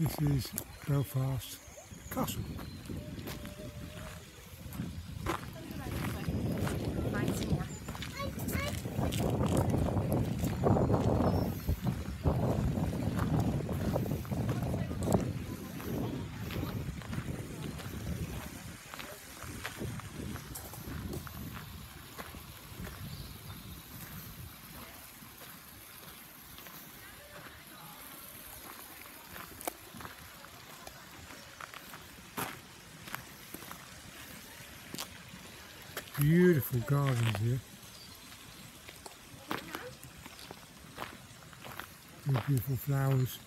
This is Belfast Castle. Beautiful gardens here. Very beautiful flowers.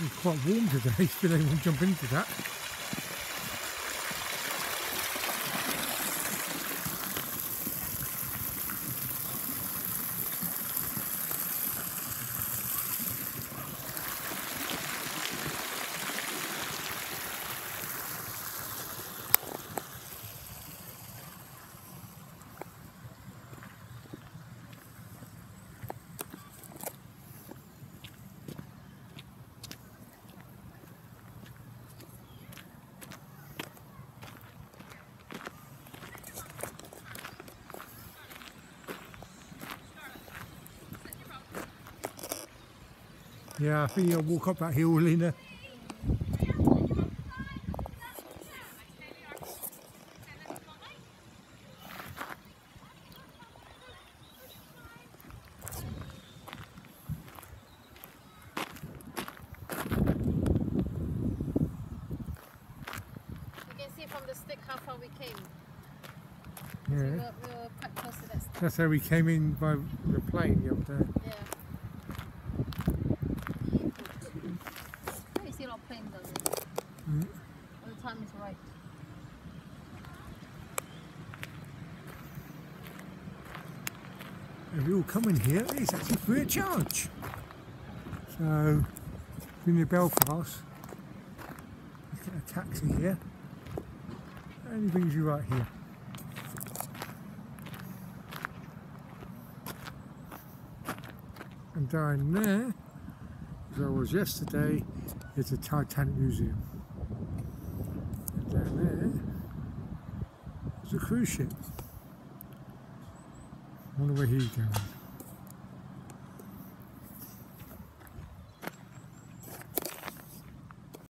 It's quite warm today, still anyone jump into that. Yeah, I think you'll walk up that hill, Lena. You can see from the stick how far we came. Yeah. We, were, we were quite close to that stick. That's how we came in by the plane the other day. Yeah. Mm. All the time is right. If you all come in here, it's actually free of charge. So, if you're in Belfast, you get a taxi here, and he brings you right here. And down there, as I was yesterday, is the Titanic Museum. Down there a cruise ship. I wonder where he's going.